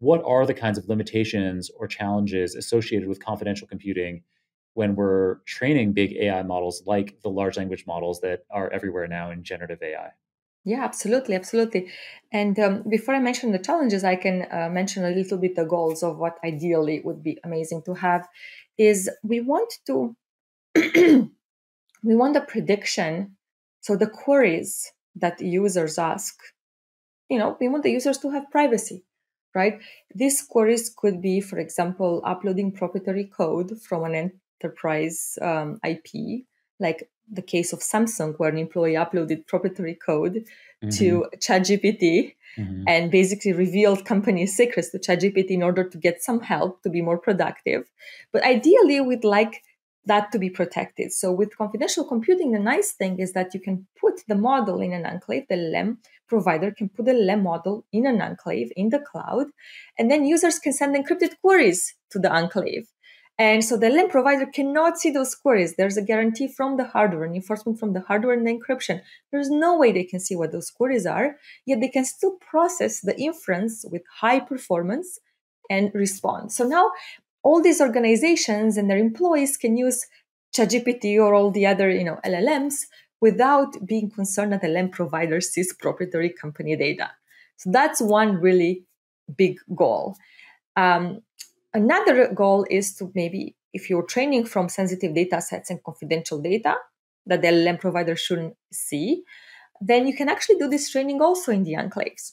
what are the kinds of limitations or challenges associated with confidential computing when we're training big AI models like the large language models that are everywhere now in generative AI? Yeah, absolutely, absolutely. And um, before I mention the challenges, I can uh, mention a little bit the goals of what ideally would be amazing to have. Is we want to we want the prediction, so the queries that users ask, you know, we want the users to have privacy, right? These queries could be, for example, uploading proprietary code from an enterprise um, IP, like the case of Samsung, where an employee uploaded proprietary code mm-hmm. to ChatGPT mm-hmm. and basically revealed company secrets to ChatGPT in order to get some help to be more productive. But ideally, we'd like that to be protected. So with confidential computing, the nice thing is that you can put the model in an enclave. The LLM provider can put the LLM model in an enclave in the cloud, and then users can send encrypted queries to the enclave. And so the LLM provider cannot see those queries. There's a guarantee from the hardware, an enforcement from the hardware and the encryption. There's no way they can see what those queries are, yet they can still process the inference with high performance and respond. So now all these organizations and their employees can use ChatGPT or all the other, you know, LLMs without being concerned that the LLM provider sees proprietary company data. So that's one really big goal. Um, Another goal is to maybe, if you're training from sensitive data sets and confidential data that the LLM provider shouldn't see, then you can actually do this training also in the enclaves.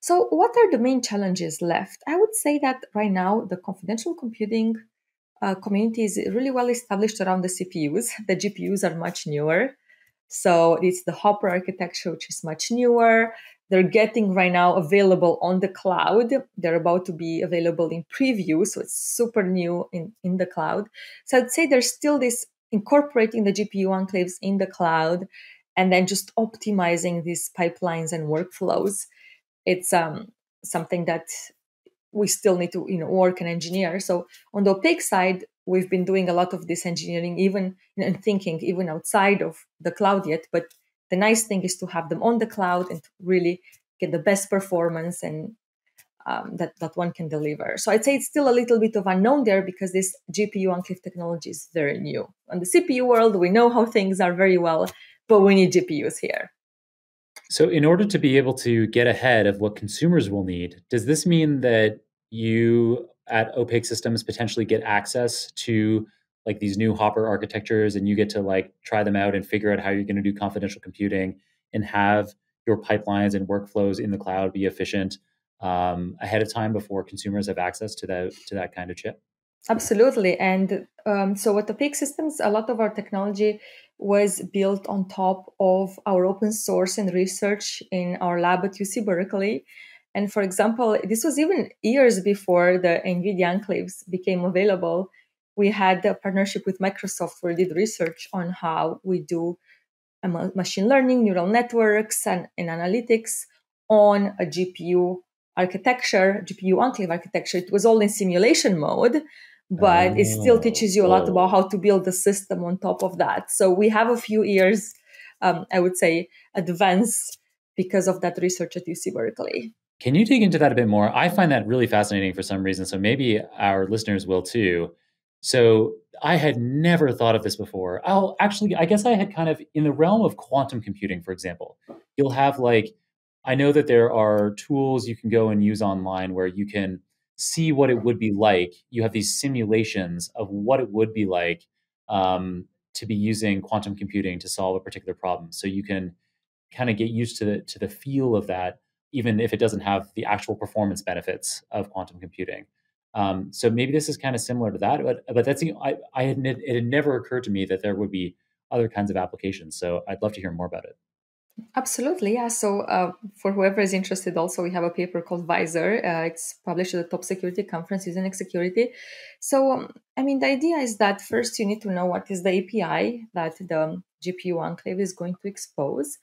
So, what are the main challenges left? I would say that right now the confidential computing uh, community is really well established around the CPUs. The GPUs are much newer. So, it's the Hopper architecture, which is much newer they're getting right now available on the cloud. They're about to be available in preview, so it's super new in, in the cloud. So I'd say there's still this incorporating the GPU enclaves in the cloud and then just optimizing these pipelines and workflows. It's um, something that we still need to you know work and engineer. So on the opaque side, we've been doing a lot of this engineering, even and thinking even outside of the cloud yet, but the nice thing is to have them on the cloud and really get the best performance and um, that, that one can deliver. So I'd say it's still a little bit of unknown there because this GPU enclave technology is very new. On the CPU world, we know how things are very well, but we need GPUs here. So, in order to be able to get ahead of what consumers will need, does this mean that you at Opaque Systems potentially get access to like these new Hopper architectures and you get to like try them out and figure out how you're going to do confidential computing and have your pipelines and workflows in the cloud be efficient um, ahead of time before consumers have access to that to that kind of chip. Absolutely, and um, so with Opaque Systems, a lot of our technology was built on top of our open source and research in our lab at UC Berkeley. And for example, this was even years before the NVIDIA enclaves became available we had a partnership with Microsoft where we did research on how we do uh, machine learning, neural networks, and, and analytics on a GPU architecture, GPU enclave architecture. It was all in simulation mode, but oh, it still oh, teaches you a lot about how to build the system on top of that. So we have a few years, um, I would say, advance because of that research at UC Berkeley. Can you dig into that a bit more? I find that really fascinating for some reason. So maybe our listeners will too. So I had never thought of this before. Oh, actually, I guess I had kind of in the realm of quantum computing, for example, you'll have like, I know that there are tools you can go and use online where you can see what it would be like. You have these simulations of what it would be like um, to be using quantum computing to solve a particular problem. So you can kind of get used to the to the feel of that, even if it doesn't have the actual performance benefits of quantum computing. Um, so maybe this is kind of similar to that, but but that's I, I had it had never occurred to me that there would be other kinds of applications. So I'd love to hear more about it. Absolutely, yeah. So uh, for whoever is interested, also we have a paper called Visor. Uh, it's published at the top security conference, Usenix Security. So um, I mean, the idea is that first you need to know what is the API that the GPU enclave is going to expose,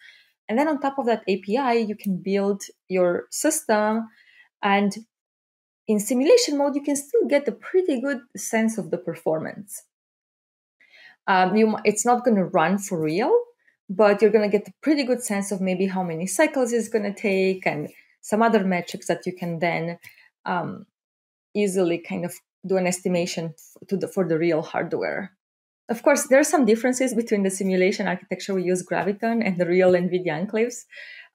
and then on top of that API, you can build your system and in simulation mode, you can still get a pretty good sense of the performance. Um, you, it's not going to run for real, but you're going to get a pretty good sense of maybe how many cycles it's going to take and some other metrics that you can then um, easily kind of do an estimation to the, for the real hardware. Of course, there are some differences between the simulation architecture we use Graviton and the real NVIDIA enclaves,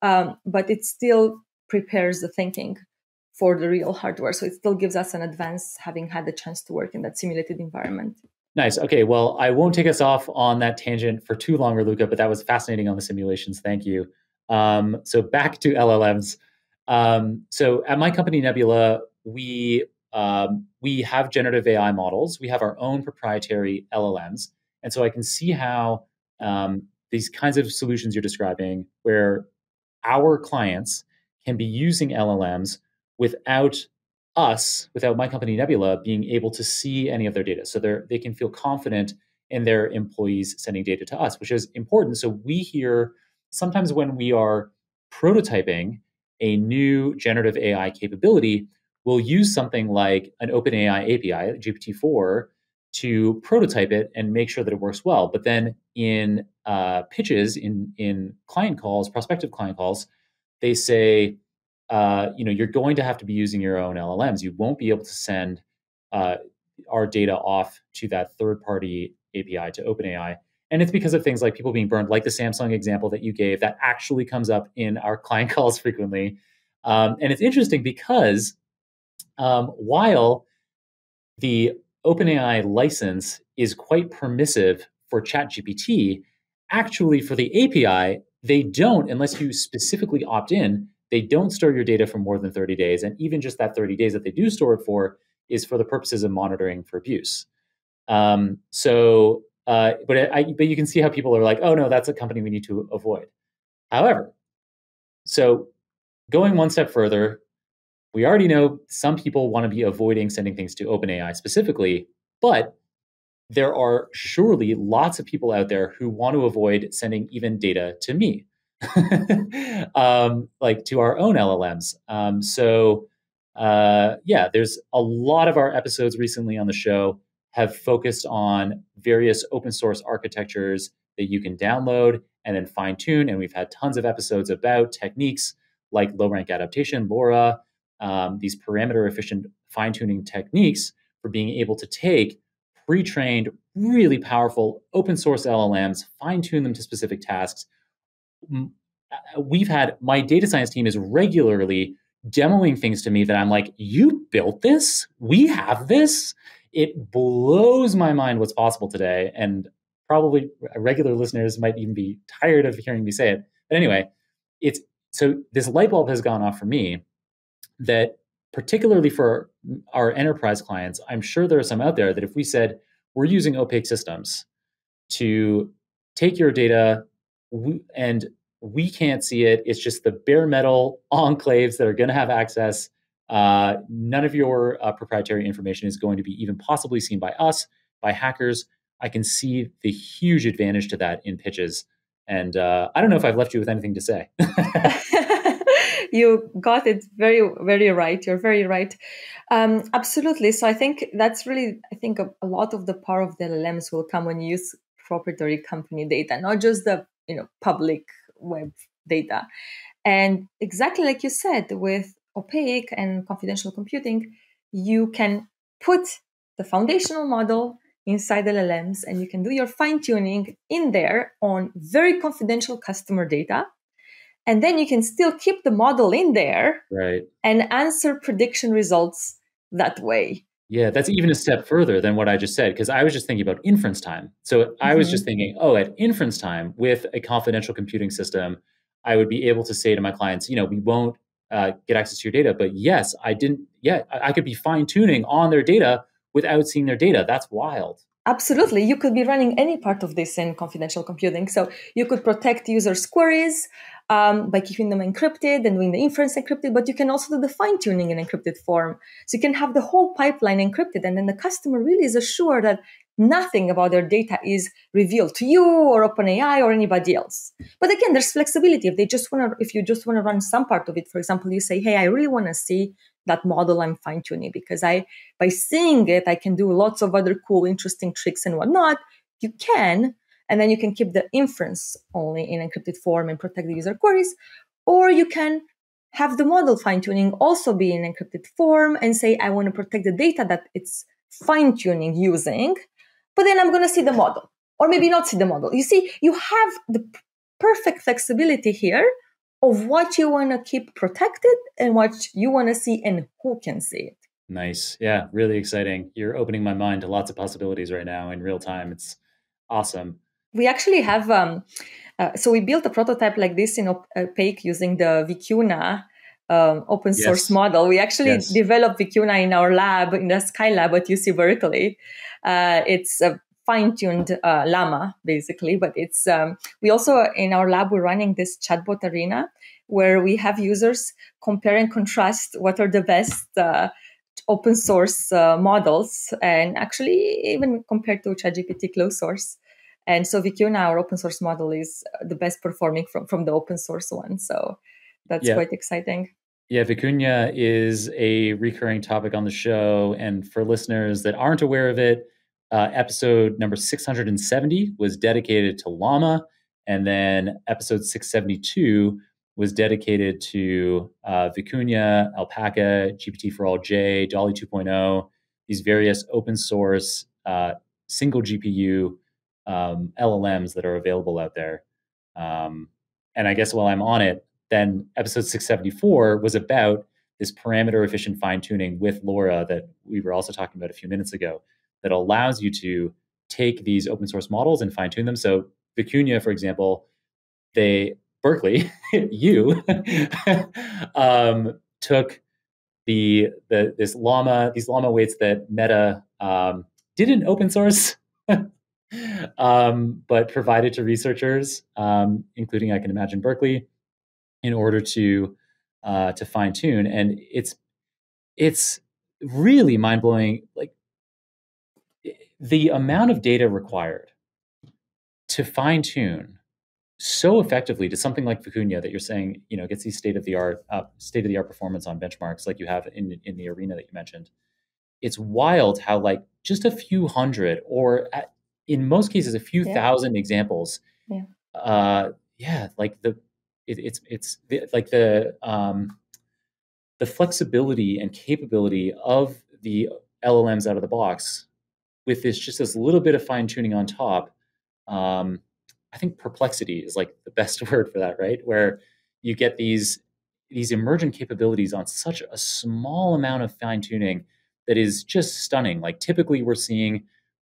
um, but it still prepares the thinking for the real hardware. So it still gives us an advance having had the chance to work in that simulated environment. Nice. Okay. Well, I won't take us off on that tangent for too long, Luca, but that was fascinating on the simulations. Thank you. Um, so back to LLMs. Um, so at my company Nebula, we um, we have generative AI models. We have our own proprietary LLMs, and so I can see how um, these kinds of solutions you're describing, where our clients can be using LLMs without us, without my company Nebula, being able to see any of their data. So they they can feel confident in their employees sending data to us, which is important. So we hear sometimes when we are prototyping a new generative AI capability, we'll use something like an OpenAI API, GPT-4, to prototype it and make sure that it works well. But then in uh, pitches, in in client calls, prospective client calls, they say, uh, you know, you're going to have to be using your own LLMs. You won't be able to send uh, our data off to that third-party API to OpenAI. And it's because of things like people being burned, like the Samsung example that you gave, that actually comes up in our client calls frequently. Um, and it's interesting because um, while the OpenAI license is quite permissive for ChatGPT, actually for the API, they don't, unless you specifically opt in, they don't store your data for more than 30 days. And even just that 30 days that they do store it for is for the purposes of monitoring for abuse. Um, so, uh, but I, but you can see how people are like, oh no, that's a company we need to avoid. However, so going one step further, we already know some people want to be avoiding sending things to OpenAI specifically, but there are surely lots of people out there who want to avoid sending even data to me. um, like to our own LLMs. Um, so, uh, yeah, there's a lot of our episodes recently on the show have focused on various open source architectures that you can download and then fine tune. And we've had tons of episodes about techniques like low rank adaptation, LoRA, um, these parameter efficient fine tuning techniques for being able to take pre trained, really powerful open source LLMs, fine tune them to specific tasks Uh, we've had my data science team is regularly demoing things to me that I'm like, you built this? We have this? It blows my mind what's possible today. And probably regular listeners might even be tired of hearing me say it. But anyway, it's so this light bulb has gone off for me that particularly for our enterprise clients, I'm sure there are some out there that if we said we're using opaque systems to take your data and we can't see it. It's just the bare metal enclaves that are going to have access. Uh, none of your uh, proprietary information is going to be even possibly seen by us, by hackers. I can see the huge advantage to that in pitches. And uh, I don't know if I've left you with anything to say. you got it very, very right. You're very right. Um, absolutely. So I think that's really, I think a, a lot of the power of the LLMs will come when you use proprietary company data, not just the you know public web data. And exactly like you said, with opaque and confidential computing, you can put the foundational model inside LLMs and you can do your fine tuning in there on very confidential customer data. And then you can still keep the model in there right. and answer prediction results that way. Yeah, that's even a step further than what I just said because I was just thinking about inference time. So mm-hmm. I was just mm-hmm. thinking, oh, at inference time with a confidential computing system, I would be able to say to my clients, you know, we won't uh, get access to your data, but yes, I didn't. Yeah, I could be fine tuning on their data without seeing their data. That's wild. Absolutely. You could be running any part of this in confidential computing. So you could protect users' queries um, by keeping them encrypted and doing the inference encrypted, but you can also do the fine tuning in encrypted form. So you can have the whole pipeline encrypted, and then the customer really is assured that nothing about their data is revealed to you or OpenAI or anybody else. But again, there's flexibility. If they just want to, if you just want to run some part of it, for example, you say, "Hey, I really want to see that model I'm fine tuning because I, by seeing it, I can do lots of other cool, interesting tricks and whatnot. You can, and then you can keep the inference only in encrypted form and protect the user queries, or you can have the model fine tuning also be in encrypted form and say, I want to protect the data that it's fine tuning using, but then I'm going to see the model or maybe not see the model. You see, you have the perfect flexibility here of what you want to keep protected and what you want to see and who can see it. Nice. Yeah, really exciting. You're opening my mind to lots of possibilities right now in real time. It's awesome. We actually have, um, uh, so we built a prototype like this in Opaque using the Vicuna um, open source yes. model. We actually yes. developed Vicuna in our lab, in the Skylab at UC Berkeley. Uh, it's a fine-tuned uh, llama basically but it's um, we also in our lab we're running this chatbot arena where we have users compare and contrast what are the best uh, open source uh, models and actually even compared to ChatGPT closed source. And so Vicuna, our open source model, is the best performing from, from the open source one. So that's yeah. quite exciting. Yeah, Vicuna is a recurring topic on the show. And for listeners that aren't aware of it, uh, episode number 670 was dedicated to Llama. And then episode 672 was dedicated to uh, Vicuna, Alpaca, GPT4All-J, Dolly 2.0, these various open source uh, single GPU um, LLMs that are available out there. Um, and I guess while I'm on it, then episode 674 was about this parameter efficient fine tuning with LoRA that we were also talking about a few minutes ago that allows you to take these open source models and fine tune them. So Vicuna, for example, they Berkeley, you um, took the the this llama these llama weights that Meta um, didn't open source, um, but provided to researchers, um, including I can imagine Berkeley, in order to uh, to fine tune. And it's it's really mind blowing. Like the amount of data required to fine tune so effectively to something like Vicuna that you're saying, you know, gets these state of the art, uh, state of the art performance on benchmarks like you have in in the arena that you mentioned. It's wild how like just a few hundred, or at, in most cases, a few yeah. thousand examples. Yeah. Uh, yeah, like the it, it's it's the, like the um, the flexibility and capability of the LLMs out of the box with this just this little bit of fine tuning on top. Um, I think perplexity is like the best word for that, right? Where you get these these emergent capabilities on such a small amount of fine tuning that is just stunning. Like typically we're seeing,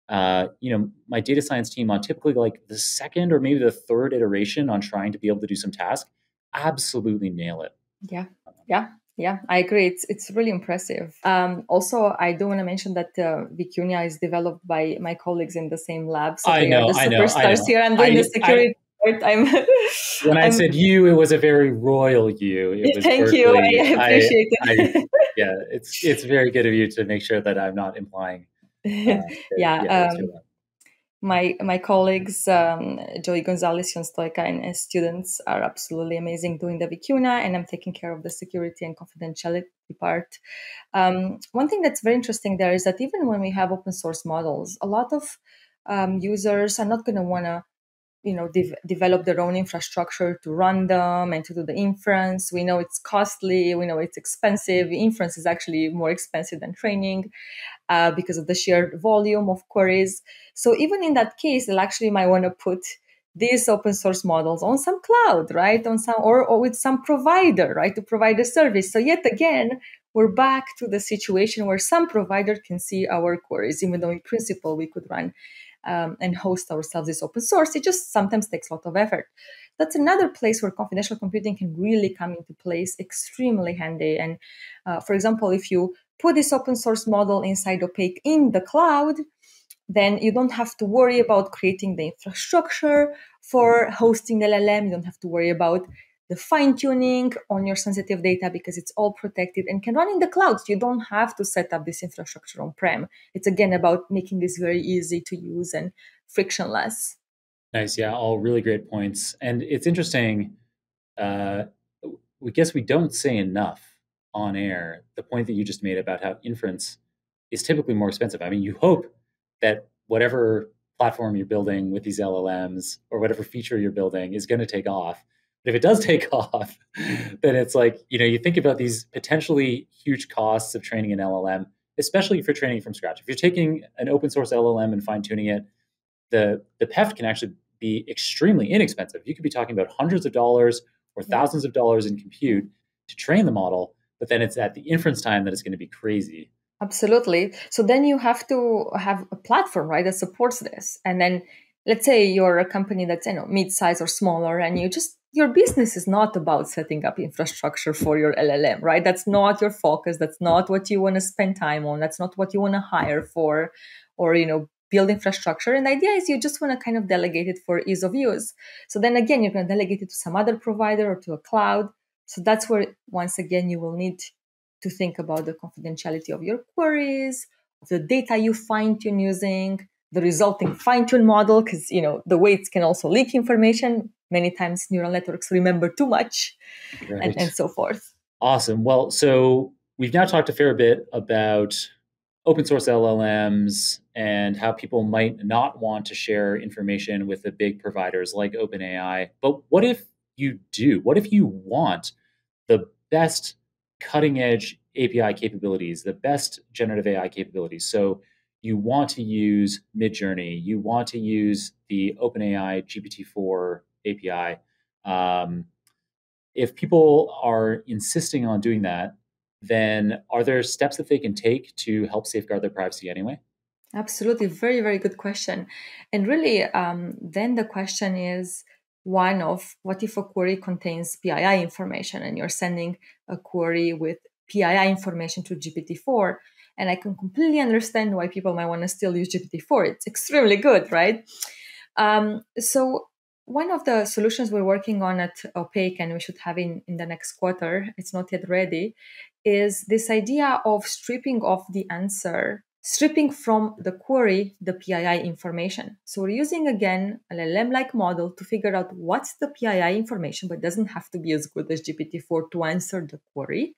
uh, you know, my data science team on typically like the second or maybe the third iteration on trying to be able to do some task, absolutely nail it. Yeah, yeah. Yeah, I agree. It's it's really impressive. Um, also, I do want to mention that uh, Vicuna is developed by my colleagues in the same lab. So I know, the I know, I know. here. I'm doing I, the security I, part. I'm when I I'm, said you, it was a very royal you. thank you. I appreciate it. yeah, it's it's very good of you to make sure that I'm not implying. Uh, that, yeah. yeah um, my my colleagues um, Joey Gonzalez, Ion Stoica, and students are absolutely amazing doing the Vicuna, and I'm taking care of the security and confidentiality part. Um, one thing that's very interesting there is that even when we have open source models, a lot of um, users are not going to want to you know de- develop their own infrastructure to run them and to do the inference. We know it's costly we know it's expensive. Inference is actually more expensive than training uh, because of the sheer volume of queries. So even in that case they'll actually might want to put these open source models on some cloud right? On some or, or with some provider right to provide a service. So yet again we're back to the situation where some provider can see our queries even though in principle we could run um, and host ourselves is open source. It just sometimes takes a lot of effort. That's another place where confidential computing can really come into place, extremely handy. And uh, for example, if you put this open source model inside Opaque in the cloud, then you don't have to worry about creating the infrastructure for hosting LLM. You don't have to worry about the fine tuning on your sensitive data because it's all protected and can run in the clouds. You don't have to set up this infrastructure on prem. It's again about making this very easy to use and frictionless. Nice. Yeah, all really great points. And it's interesting. Uh, we guess we don't say enough on air the point that you just made about how inference is typically more expensive. I mean, you hope that whatever platform you're building with these LLMs or whatever feature you're building is going to take off But if it does take off, then it's like, you know, you think about these potentially huge costs of training an LLM, especially for training from scratch. If you're taking an open source LLM and fine tuning it, the, the PEFT can actually be extremely inexpensive. You could be talking about hundreds of dollars or thousands of dollars in compute to train the model, but then it's at the inference time that it's going to be crazy. Absolutely. So then you have to have a platform, right, that supports this. And then let's say you're a company that's you know mid-size or smaller and you just your business is not about setting up infrastructure for your llm right? That's not your focus. That's not what you want to spend time on. That's not what you want to hire for or you know build infrastructure. And the idea is you just want to kind of delegate it for ease of use. So then again you're going to delegate it to some other provider or to a cloud. So that's where once again you will need to think about the confidentiality of your queries the data you fine tune using the resulting fine tune model because you know the weights can also leak information many times neural networks remember too much right. and, and so forth. Awesome. Well so we've now talked a fair bit about open source llms and how people might not want to share information with the big providers like openai. But what if you do? What if you want the best cutting edge api capabilities the best generative ai capabilities? So you want to use Midjourney, you want to use the OpenAI GPT-4 API. Um, if people are insisting on doing that, then are there steps that they can take to help safeguard their privacy anyway? Absolutely, very very good question. And really, um, then the question is one of what if a query contains PII information and you're sending a query with PII information to GPT-4? And I can completely understand why people might want to still use GPT-4. It's extremely good, right? Um, so one of the solutions we're working on at Opaque, and we should have in, in the next quarter, it's not yet ready, is this idea of stripping off the answer, stripping from the query the PII information. So we're using again a LLM-like model to figure out what's the PII information, but doesn't have to be as good as GPT-4 to answer the query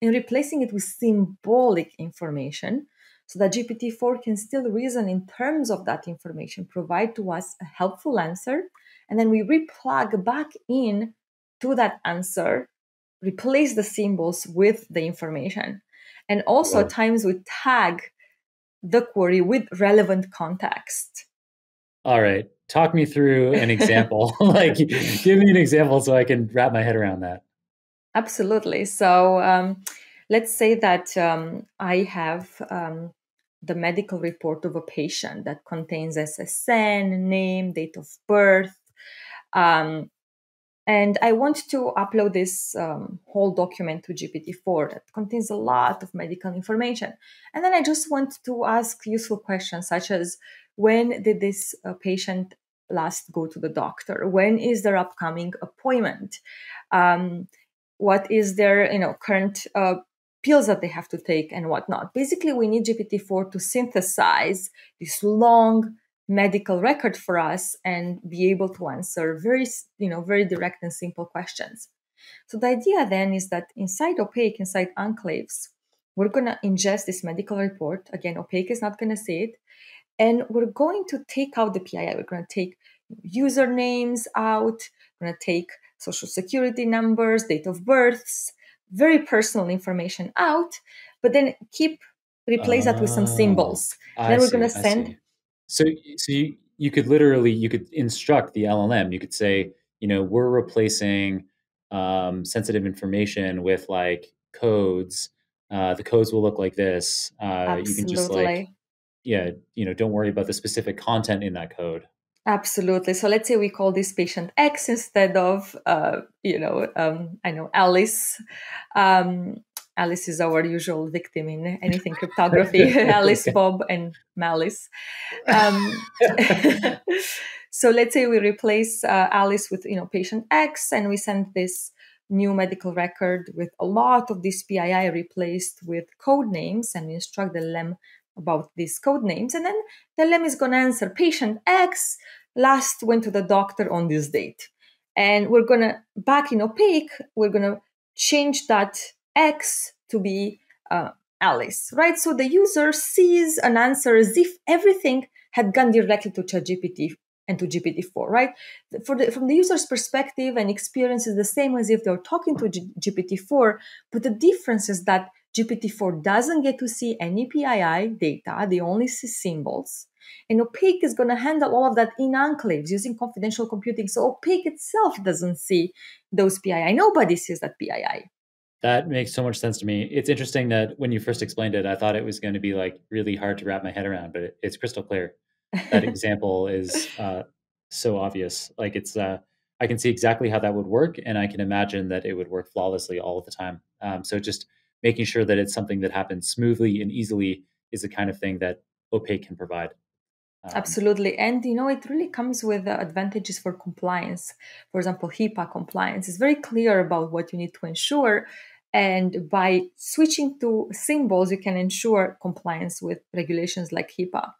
and replacing it with symbolic information so that GPT-4 can still reason in terms of that information, provide to us a helpful answer, and then we replug back in to that answer, replace the symbols with the information. And also at times we tag the query with relevant context. All right. Talk me through an example. like give me an example so I can wrap my head around that. Absolutely. So um, let's say that um, I have um, the medical report of a patient that contains SSN, name, date of birth. Um, and I want to upload this um, whole document to GPT-4 that contains a lot of medical information. And then I just want to ask useful questions such as when did this uh, patient last go to the doctor? When is their upcoming appointment? Um, what is their you know current uh, pills that they have to take and whatnot. Basically, we need GPT-4 to synthesize this long medical record for us and be able to answer very you know very direct and simple questions. So the idea then is that inside Opaque, inside Enclaves, we're going to ingest this medical report. Again, Opaque is not going to see it. And we're going to take out the PII. We're going to take usernames out. We're going to take social security numbers, date of births, very personal information out, but then keep replace that with some ah, symbols. I then we're going to send. So, so you, you could literally you could instruct the LLM. You could say, you know, we're replacing um, sensitive information with like codes. Uh, the codes will look like this. Uh, you can just like, yeah, you know, don't worry about the specific content in that code. Absolutely. So let's say we call this patient X instead of, uh, you know, um, I know Alice. Um, Alice is our usual victim in anything cryptography. Alice, Bob, and Malice. Um, so let's say we replace uh, Alice with, you know, patient X, and we send this new medical record with a lot of this PII replaced with code names, and we instruct the LLM about these code names. And then the LLM is going to answer patient X last went to the doctor on this date. And we're going to, back in opaque, we're going to change that X to be uh, Alice, right? So the user sees an answer as if everything had gone directly to ChatGPT and to GPT-4, right? For the, from the user's perspective and experience is the same as if they're talking to G- GPT-4, but the difference is that GPT-4 doesn't get to see any PII data; they only see symbols. And Opaque is going to handle all of that in enclaves using confidential computing. So Opaque itself doesn't see those PII. Nobody sees that PII. That makes so much sense to me. It's interesting that when you first explained it, I thought it was going to be like really hard to wrap my head around, but it's crystal clear. That example is uh, so obvious. Like it's, uh, I can see exactly how that would work, and I can imagine that it would work flawlessly all of the time. Um, so just making sure that it's something that happens smoothly and easily is the kind of thing that Opaque can provide. Um, Absolutely. And you know, it really comes with advantages for compliance. For example, HIPAA compliance is very clear about what you need to ensure. And by switching to symbols, you can ensure compliance with regulations like HIPAA.